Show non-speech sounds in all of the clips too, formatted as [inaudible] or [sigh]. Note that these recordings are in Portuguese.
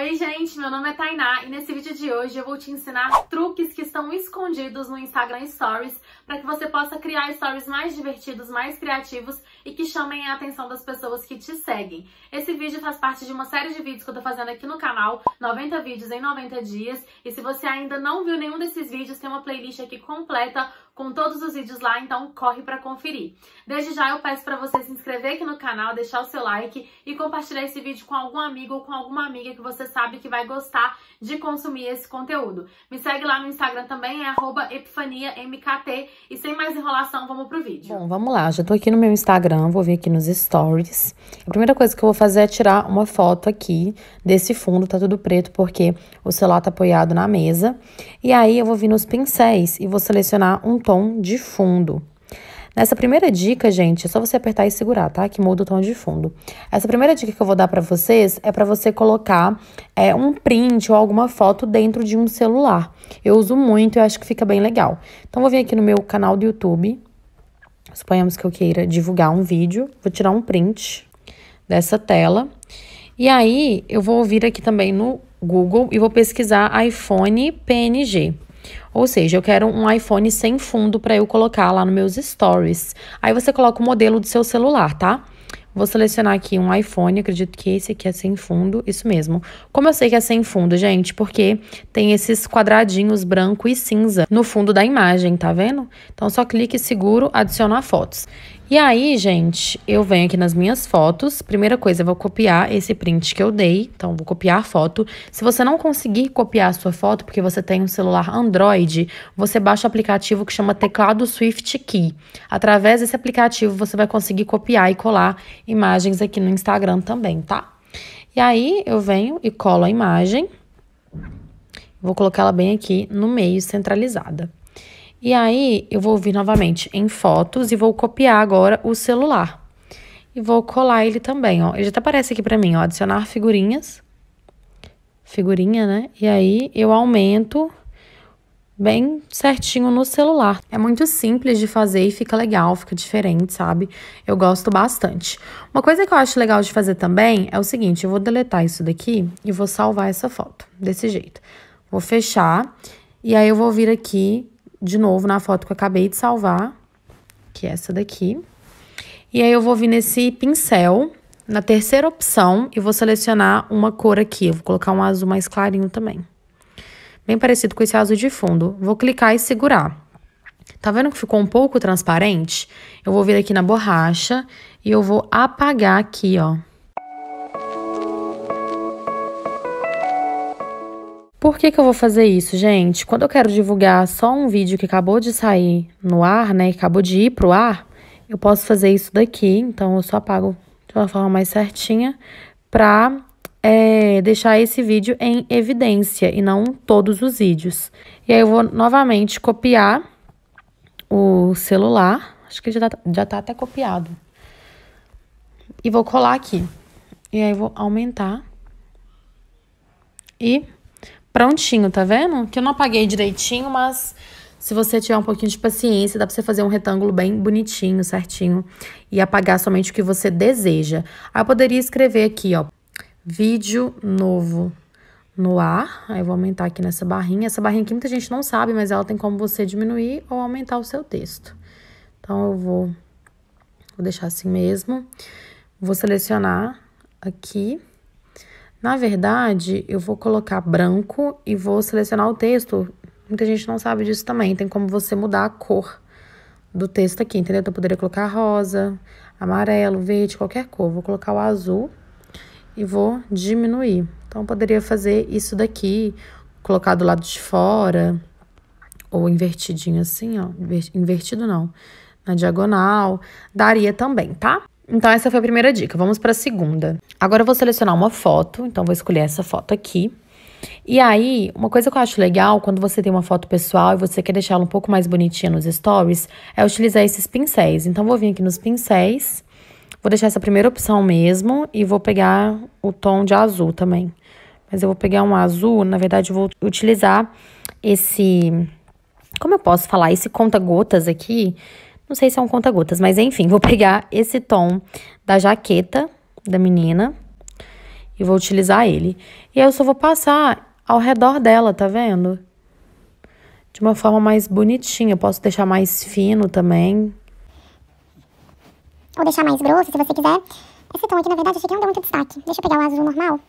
Oi gente, meu nome é Tainá e nesse vídeo de hoje eu vou te ensinar truques que estão escondidos no Instagram Stories para que você possa criar stories mais divertidos, mais criativos e que chamem a atenção das pessoas que te seguem. Esse vídeo faz parte de uma série de vídeos que eu tô fazendo aqui no canal, 90 vídeos em 90 dias, e se você ainda não viu nenhum desses vídeos, tem uma playlist aqui completa com todos os vídeos lá, então corre para conferir. Desde já eu peço para você se inscrever aqui no canal, deixar o seu like e compartilhar esse vídeo com algum amigo ou com alguma amiga que você sabe que vai gostar de consumir esse conteúdo. Me segue lá no Instagram também, é epifaniamkt e sem mais enrolação, vamos pro vídeo. Bom, vamos lá, já tô aqui no meu Instagram, vou vir aqui nos stories. A primeira coisa que eu vou fazer é tirar uma foto aqui desse fundo, tá tudo preto porque o celular tá apoiado na mesa. E aí eu vou vir nos pincéis e vou selecionar um tom de fundo. Nessa primeira dica, gente, é só você apertar e segurar, tá? Que muda o tom de fundo. Essa primeira dica que eu vou dar para vocês é para você colocar é, um print ou alguma foto dentro de um celular. Eu uso muito e acho que fica bem legal. Então, vou vir aqui no meu canal do YouTube. Suponhamos que eu queira divulgar um vídeo. Vou tirar um print dessa tela. E aí, eu vou vir aqui também no Google e vou pesquisar iPhone PNG. Ou seja, eu quero um iPhone sem fundo para eu colocar lá nos meus stories. Aí você coloca o modelo do seu celular, tá? Vou selecionar aqui um iPhone, acredito que esse aqui é sem fundo, isso mesmo. Como eu sei que é sem fundo, gente? Porque tem esses quadradinhos branco e cinza no fundo da imagem, tá vendo? Então, só clique seguro, adicionar fotos. E aí, gente, eu venho aqui nas minhas fotos. Primeira coisa, eu vou copiar esse print que eu dei. Então, vou copiar a foto. Se você não conseguir copiar a sua foto, porque você tem um celular Android, você baixa o aplicativo que chama Teclado Swift Key. Através desse aplicativo, você vai conseguir copiar e colar imagens aqui no Instagram também, tá? E aí, eu venho e colo a imagem. Vou colocar ela bem aqui no meio, centralizada. E aí, eu vou vir novamente em fotos e vou copiar agora o celular. E vou colar ele também, ó. Ele já até aparece aqui pra mim, ó. Adicionar figurinhas. Figurinha, né? E aí, eu aumento bem certinho no celular. É muito simples de fazer e fica legal, fica diferente, sabe? Eu gosto bastante. Uma coisa que eu acho legal de fazer também é o seguinte, eu vou deletar isso daqui e vou salvar essa foto, desse jeito. Vou fechar e aí eu vou vir aqui de novo na foto que eu acabei de salvar, que é essa daqui. E aí eu vou vir nesse pincel, na terceira opção, e vou selecionar uma cor aqui. Eu vou colocar um azul mais clarinho também. Bem parecido com esse azul de fundo. Vou clicar e segurar. Tá vendo que ficou um pouco transparente? Eu vou vir aqui na borracha e eu vou apagar aqui, ó. Por que, que eu vou fazer isso, gente? Quando eu quero divulgar só um vídeo que acabou de sair no ar, né? Que acabou de ir pro ar, eu posso fazer isso daqui. Então, eu só apago de uma forma mais certinha pra é, deixar esse vídeo em evidência e não todos os vídeos. E aí, eu vou novamente copiar o celular. Acho que já tá, já tá até copiado. E vou colar aqui. E aí, vou aumentar. E prontinho, tá vendo? Que eu não apaguei direitinho, mas se você tiver um pouquinho de paciência, dá pra você fazer um retângulo bem bonitinho, certinho, e apagar somente o que você deseja. Aí eu poderia escrever aqui, ó, vídeo novo no ar. Aí eu vou aumentar aqui nessa barrinha. Essa barrinha aqui muita gente não sabe, mas ela tem como você diminuir ou aumentar o seu texto. Então eu vou, vou deixar assim mesmo. Vou selecionar aqui na verdade, eu vou colocar branco e vou selecionar o texto. Muita gente não sabe disso também. Tem como você mudar a cor do texto aqui, entendeu? Então, eu poderia colocar rosa, amarelo, verde, qualquer cor. Vou colocar o azul e vou diminuir. Então, eu poderia fazer isso daqui, colocar do lado de fora, ou invertidinho assim, ó. Invertido não, na diagonal. Daria também, tá? Então, essa foi a primeira dica. Vamos para a segunda. Agora, eu vou selecionar uma foto. Então, vou escolher essa foto aqui. E aí, uma coisa que eu acho legal quando você tem uma foto pessoal e você quer deixá-la um pouco mais bonitinha nos stories é utilizar esses pincéis. Então, vou vir aqui nos pincéis, vou deixar essa primeira opção mesmo e vou pegar o tom de azul também. Mas eu vou pegar um azul, na verdade, vou utilizar esse. Como eu posso falar? Esse conta-gotas aqui não sei se é um conta-gotas, mas enfim, vou pegar esse tom da jaqueta da menina e vou utilizar ele. E aí eu só vou passar ao redor dela, tá vendo? De uma forma mais bonitinha. Eu posso deixar mais fino também. Ou deixar mais grosso, se você quiser. Esse tom aqui, na verdade, esse aqui não deu muito destaque. Deixa eu pegar o azul normal.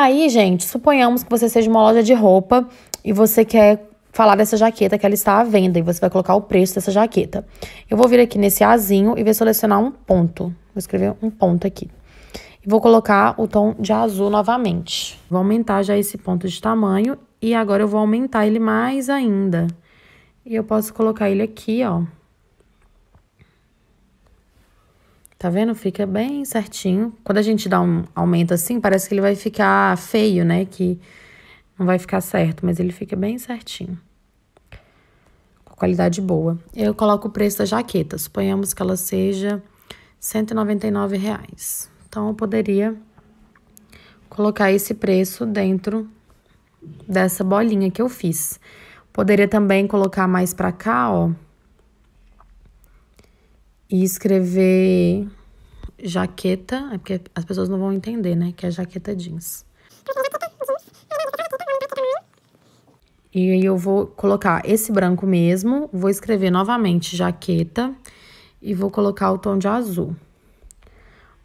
Aí, gente, suponhamos que você seja uma loja de roupa e você quer falar dessa jaqueta que ela está à venda e você vai colocar o preço dessa jaqueta. Eu vou vir aqui nesse azinho e ver selecionar um ponto. Vou escrever um ponto aqui. E vou colocar o tom de azul novamente. Vou aumentar já esse ponto de tamanho e agora eu vou aumentar ele mais ainda. E eu posso colocar ele aqui, ó. Tá vendo? Fica bem certinho. Quando a gente dá um aumento assim, parece que ele vai ficar feio, né? Que não vai ficar certo, mas ele fica bem certinho. Com qualidade boa. Eu coloco o preço da jaqueta. Suponhamos que ela seja 199 reais. Então, eu poderia colocar esse preço dentro dessa bolinha que eu fiz. Poderia também colocar mais pra cá, ó. E escrever jaqueta, é porque as pessoas não vão entender, né? Que é jaqueta jeans. E aí eu vou colocar esse branco mesmo, vou escrever novamente jaqueta e vou colocar o tom de azul.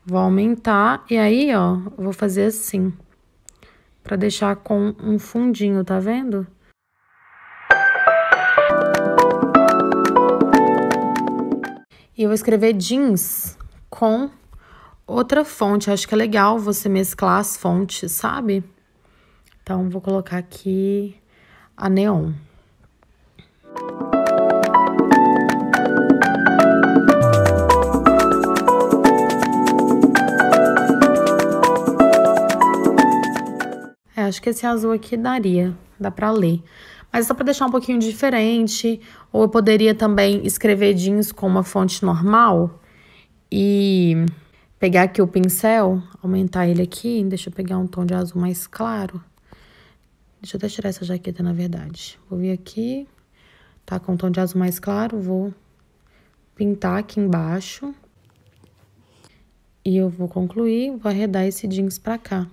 Vou aumentar e aí, ó, vou fazer assim, pra deixar com um fundinho, tá vendo? E eu vou escrever jeans com outra fonte. Acho que é legal você mesclar as fontes, sabe? Então, vou colocar aqui a neon. É, acho que esse azul aqui daria, dá pra ler. Mas só para deixar um pouquinho diferente, ou eu poderia também escrever jeans com uma fonte normal e pegar aqui o pincel, aumentar ele aqui, deixa eu pegar um tom de azul mais claro. Deixa eu até tirar essa jaqueta, na verdade. Vou vir aqui, tá com um tom de azul mais claro, vou pintar aqui embaixo. E eu vou concluir, vou arredar esse jeans pra cá.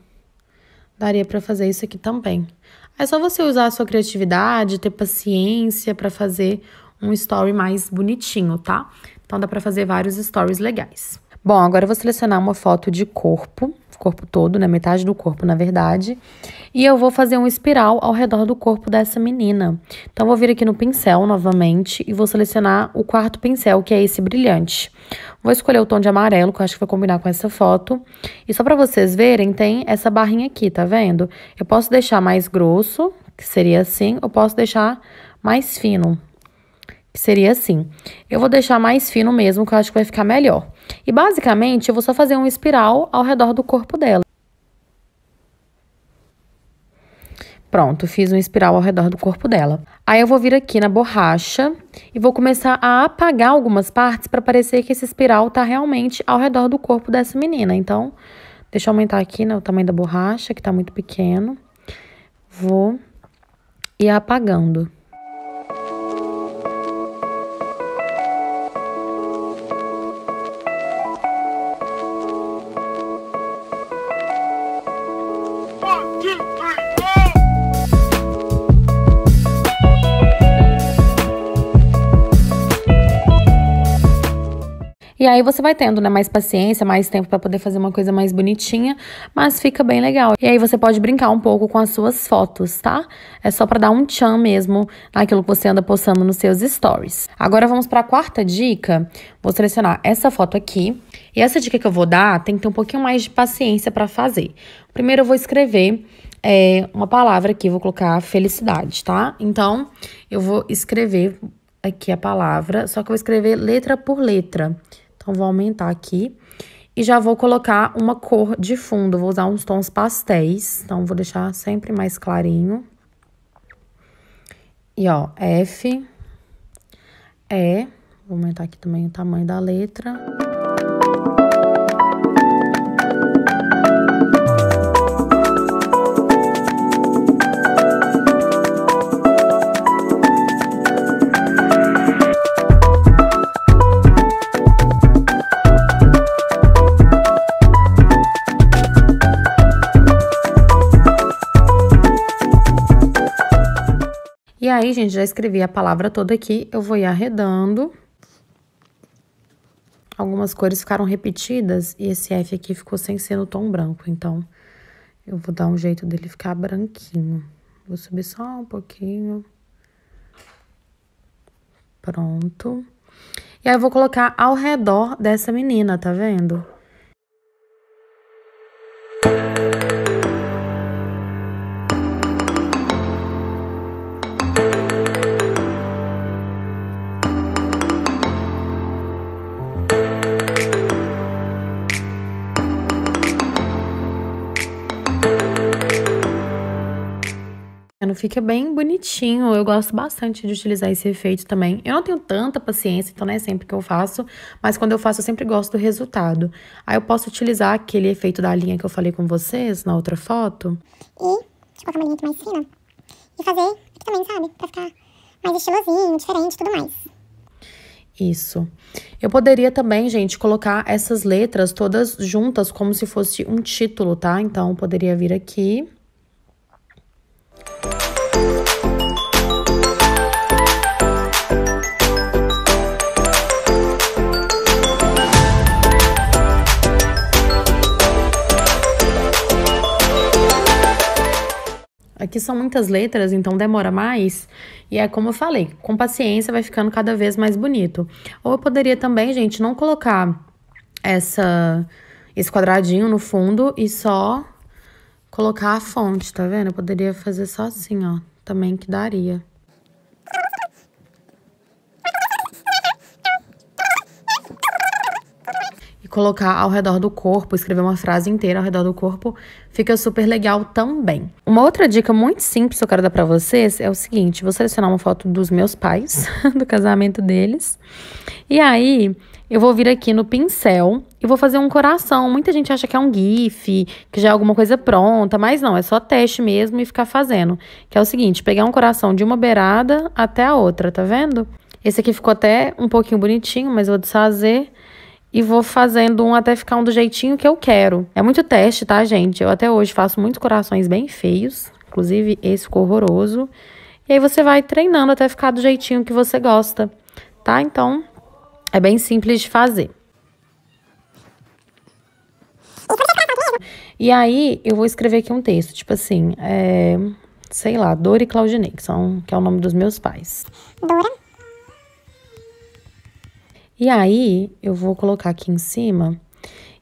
Daria pra fazer isso aqui também. É só você usar a sua criatividade, ter paciência pra fazer um story mais bonitinho, tá? Então dá pra fazer vários stories legais. Bom, agora eu vou selecionar uma foto de corpo corpo todo, né? Metade do corpo, na verdade. E eu vou fazer um espiral ao redor do corpo dessa menina. Então, vou vir aqui no pincel novamente e vou selecionar o quarto pincel, que é esse brilhante. Vou escolher o tom de amarelo, que eu acho que vai combinar com essa foto. E só para vocês verem, tem essa barrinha aqui, tá vendo? Eu posso deixar mais grosso, que seria assim, ou posso deixar mais fino, seria assim. Eu vou deixar mais fino mesmo, que eu acho que vai ficar melhor. E basicamente, eu vou só fazer um espiral ao redor do corpo dela. Pronto, fiz um espiral ao redor do corpo dela. Aí eu vou vir aqui na borracha e vou começar a apagar algumas partes para parecer que esse espiral tá realmente ao redor do corpo dessa menina. Então, deixa eu aumentar aqui né, o tamanho da borracha, que tá muito pequeno. Vou ir apagando. E aí você vai tendo, né, mais paciência, mais tempo para poder fazer uma coisa mais bonitinha, mas fica bem legal. E aí você pode brincar um pouco com as suas fotos, tá? É só para dar um tchan mesmo naquilo que você anda postando nos seus stories. Agora vamos para a quarta dica. Vou selecionar essa foto aqui. E essa dica que eu vou dar tem que ter um pouquinho mais de paciência para fazer. Primeiro eu vou escrever é, uma palavra aqui, vou colocar felicidade, tá? Então, eu vou escrever aqui a palavra, só que eu vou escrever letra por letra. Então, vou aumentar aqui. E já vou colocar uma cor de fundo. Vou usar uns tons pastéis. Então, vou deixar sempre mais clarinho. E, ó, F, E. Vou aumentar aqui também o tamanho da letra. Aí, gente, já escrevi a palavra toda aqui. Eu vou ir arredando. Algumas cores ficaram repetidas e esse F aqui ficou sem ser no tom branco. Então, eu vou dar um jeito dele ficar branquinho. Vou subir só um pouquinho. Pronto. E aí, eu vou colocar ao redor dessa menina, tá vendo? Fica bem bonitinho. Eu gosto bastante de utilizar esse efeito também. Eu não tenho tanta paciência, então não é sempre que eu faço. Mas quando eu faço, eu sempre gosto do resultado. Aí eu posso utilizar aquele efeito da linha que eu falei com vocês na outra foto. E colocar uma linha aqui mais fina. E fazer aqui também, sabe? Pra ficar mais estilosinho, diferente e tudo mais. Isso. Eu poderia também, gente, colocar essas letras todas juntas como se fosse um título, tá? Então, poderia vir aqui Aqui são muitas letras, então demora mais. E é como eu falei, com paciência vai ficando cada vez mais bonito. Ou eu poderia também, gente, não colocar essa esse quadradinho no fundo e só colocar a fonte, tá vendo? Eu poderia fazer só assim, ó, também que daria. Colocar ao redor do corpo, escrever uma frase inteira ao redor do corpo, fica super legal também. Uma outra dica muito simples que eu quero dar pra vocês é o seguinte: vou selecionar uma foto dos meus pais, [laughs] do casamento deles, e aí eu vou vir aqui no pincel e vou fazer um coração. Muita gente acha que é um GIF, que já é alguma coisa pronta, mas não, é só teste mesmo e ficar fazendo. Que é o seguinte: pegar um coração de uma beirada até a outra, tá vendo? Esse aqui ficou até um pouquinho bonitinho, mas eu vou desfazer e vou fazendo um até ficar um do jeitinho que eu quero. É muito teste, tá, gente? Eu até hoje faço muitos corações bem feios, inclusive esse ficou horroroso. E aí você vai treinando até ficar do jeitinho que você gosta, tá? Então, é bem simples de fazer. E aí, eu vou escrever aqui um texto, tipo assim, é, sei lá, Dora e Claudinei, que, são, que é o nome dos meus pais. Dora e aí, eu vou colocar aqui em cima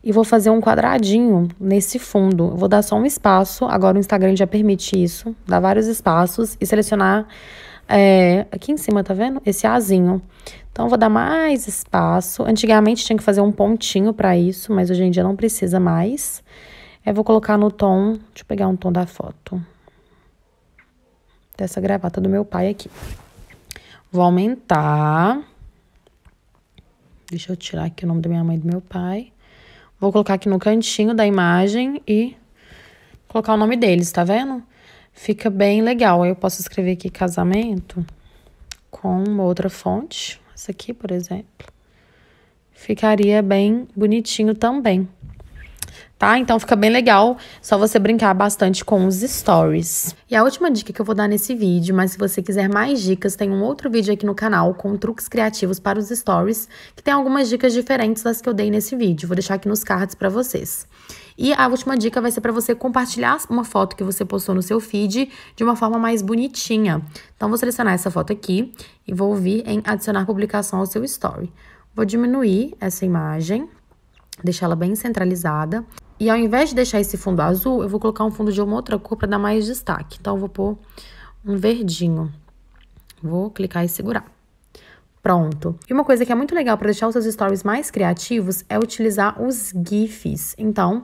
e vou fazer um quadradinho nesse fundo. Eu vou dar só um espaço, agora o Instagram já permite isso, dar vários espaços e selecionar é, aqui em cima, tá vendo? Esse azinho. Então, vou dar mais espaço. Antigamente tinha que fazer um pontinho para isso, mas hoje em dia não precisa mais. Eu vou colocar no tom, deixa eu pegar um tom da foto. Dessa gravata do meu pai aqui. Vou aumentar. Deixa eu tirar aqui o nome da minha mãe e do meu pai. Vou colocar aqui no cantinho da imagem e colocar o nome deles, tá vendo? Fica bem legal. Aí eu posso escrever aqui casamento com uma outra fonte. Essa aqui, por exemplo. Ficaria bem bonitinho também tá? Então fica bem legal, só você brincar bastante com os stories. E a última dica que eu vou dar nesse vídeo, mas se você quiser mais dicas, tem um outro vídeo aqui no canal com truques criativos para os stories, que tem algumas dicas diferentes das que eu dei nesse vídeo. Vou deixar aqui nos cards para vocês. E a última dica vai ser para você compartilhar uma foto que você postou no seu feed de uma forma mais bonitinha. Então, vou selecionar essa foto aqui e vou vir em adicionar publicação ao seu story. Vou diminuir essa imagem, deixar ela bem centralizada. E ao invés de deixar esse fundo azul, eu vou colocar um fundo de uma outra cor para dar mais destaque. Então, eu vou pôr um verdinho. Vou clicar e segurar. Pronto. E uma coisa que é muito legal para deixar os seus stories mais criativos é utilizar os GIFs. Então,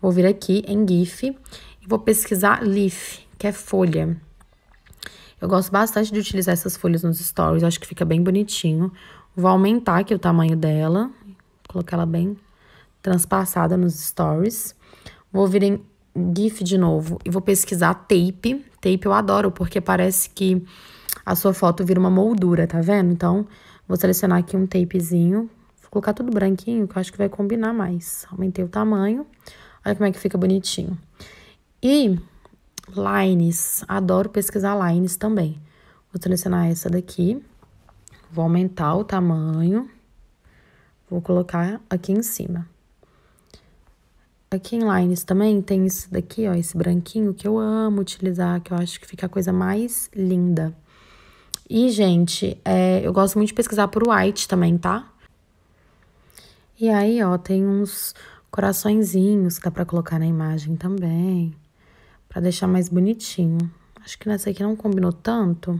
vou vir aqui em GIF e vou pesquisar leaf, que é folha. Eu gosto bastante de utilizar essas folhas nos stories, acho que fica bem bonitinho. Vou aumentar aqui o tamanho dela, colocar ela bem transpassada nos stories. Vou vir em GIF de novo e vou pesquisar tape. Tape eu adoro porque parece que a sua foto vira uma moldura, tá vendo? Então, vou selecionar aqui um tapezinho. Vou colocar tudo branquinho, que eu acho que vai combinar mais. Aumentei o tamanho. Olha como é que fica bonitinho. E lines, adoro pesquisar lines também. Vou selecionar essa daqui. Vou aumentar o tamanho. Vou colocar aqui em cima. Aqui em Lines também tem isso daqui, ó, esse branquinho que eu amo utilizar, que eu acho que fica a coisa mais linda. E, gente, é, eu gosto muito de pesquisar por white também, tá? E aí, ó, tem uns coraçõezinhos que dá pra colocar na imagem também, pra deixar mais bonitinho. Acho que nessa aqui não combinou tanto.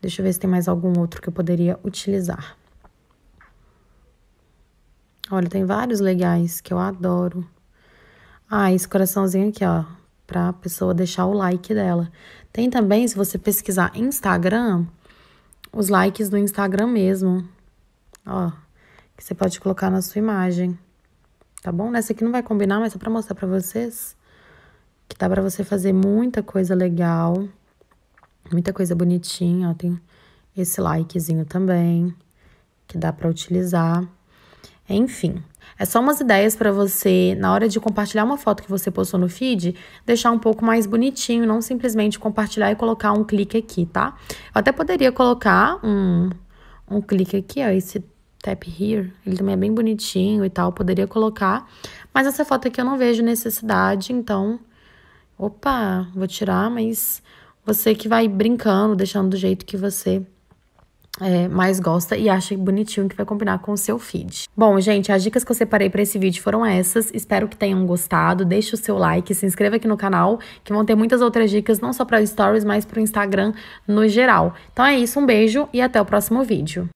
Deixa eu ver se tem mais algum outro que eu poderia utilizar. Olha, tem vários legais que eu adoro. Ah, esse coraçãozinho aqui, ó, pra pessoa deixar o like dela. Tem também, se você pesquisar Instagram, os likes do Instagram mesmo. Ó, que você pode colocar na sua imagem. Tá bom? Nessa aqui não vai combinar, mas é pra mostrar pra vocês que dá pra você fazer muita coisa legal. Muita coisa bonitinha, ó. Tem esse likezinho também, que dá pra utilizar. Enfim, é só umas ideias para você, na hora de compartilhar uma foto que você postou no feed, deixar um pouco mais bonitinho, não simplesmente compartilhar e colocar um clique aqui, tá? Eu até poderia colocar um, um clique aqui, ó, esse tap here, ele também é bem bonitinho e tal, poderia colocar, mas essa foto aqui eu não vejo necessidade, então, opa, vou tirar, mas você que vai brincando, deixando do jeito que você é, mais gosta e acha bonitinho que vai combinar com o seu feed. Bom, gente, as dicas que eu separei para esse vídeo foram essas. Espero que tenham gostado. Deixe o seu like, se inscreva aqui no canal, que vão ter muitas outras dicas, não só para stories, mas para o Instagram no geral. Então é isso, um beijo e até o próximo vídeo.